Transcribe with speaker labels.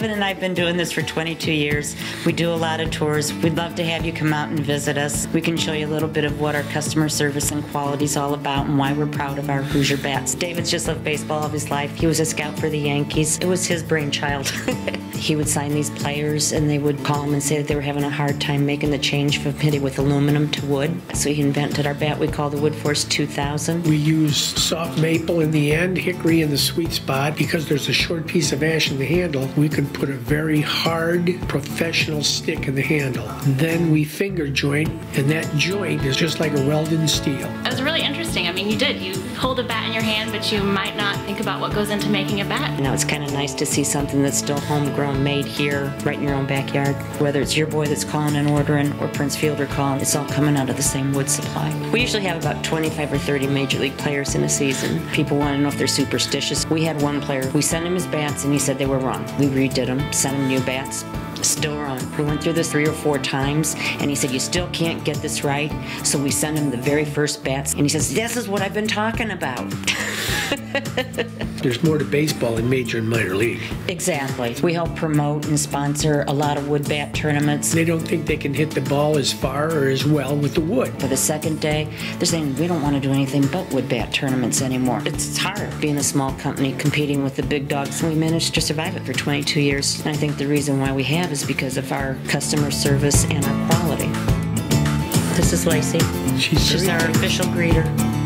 Speaker 1: I've been doing this for 22 years. We do a lot of tours. We'd love to have you come out and visit us. We can show you a little bit of what our customer service and quality is all about and why we're proud of our Hoosier bats. David's just loved baseball all his life. He was a scout for the Yankees. It was his brainchild. he would sign these players and they would call him and say that they were having a hard time making the change from hitting with aluminum to wood. So he invented our bat we call the Wood Force 2000.
Speaker 2: We use soft maple in the end, hickory in the sweet spot. Because there's a short piece of ash in the handle, we can put a very hard professional stick in the handle. Then we finger joint, and that joint is just like a welded steel.
Speaker 3: It was really interesting. I mean, you did. You hold a bat in your hand, but you might not think about what goes into making a bat.
Speaker 1: You know, it's kind of nice to see something that's still homegrown, made here, right in your own backyard. Whether it's your boy that's calling and ordering or Prince Fielder calling, it's all coming out of the same wood supply. We usually have about 25 or 30 major league players in a season. People want to know if they're superstitious. We had one player, we sent him his bats and he said they were wrong. We redid them, sent him new bats, still wrong. We went through this three or four times, and he said, You still can't get this right. So we sent him the very first bats, and he says, This is what I've been talking about.
Speaker 2: There's more to baseball in major and minor league.
Speaker 1: Exactly. We help promote and sponsor a lot of wood bat tournaments.
Speaker 2: They don't think they can hit the ball as far or as well with the wood.
Speaker 1: For the second day, they're saying we don't want to do anything but wood bat tournaments anymore. It's hard being a small company competing with the big dogs. We managed to survive it for 22 years. And I think the reason why we have is because of our customer service and our quality. This is Lacey.
Speaker 2: She's
Speaker 1: She's our official greeter.